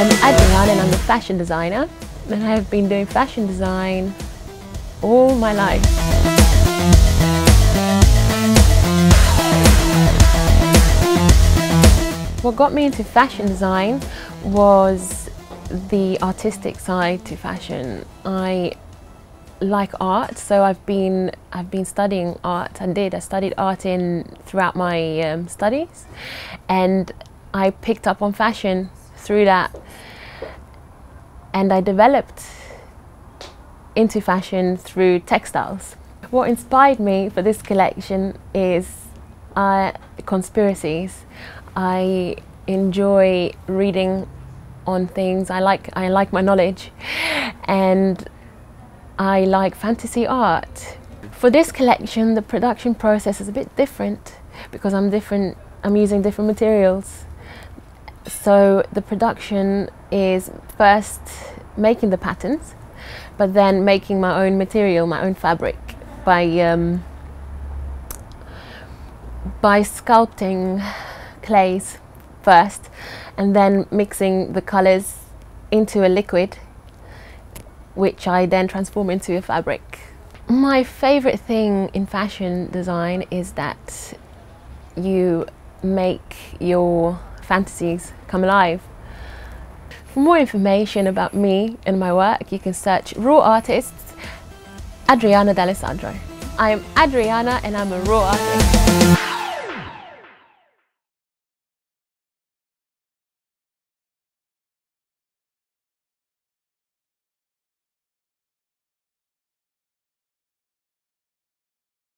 I'm Adriana and I'm a fashion designer and I have been doing fashion design all my life. What got me into fashion design was the artistic side to fashion. I like art, so I've been I've been studying art. I did. I studied art in throughout my um, studies, and I picked up on fashion through that, and I developed into fashion through textiles. What inspired me for this collection is uh, conspiracies. I enjoy reading on things. I like I like my knowledge, and I like fantasy art. For this collection, the production process is a bit different because I'm different. I'm using different materials. So the production is first making the patterns, but then making my own material, my own fabric by um, by sculpting clays first and then mixing the colors into a liquid which I then transform into a fabric. My favorite thing in fashion design is that you make your fantasies come alive. For more information about me and my work, you can search Raw Artists Adriana D'Alesandro. I'm Adriana and I'm a raw artist.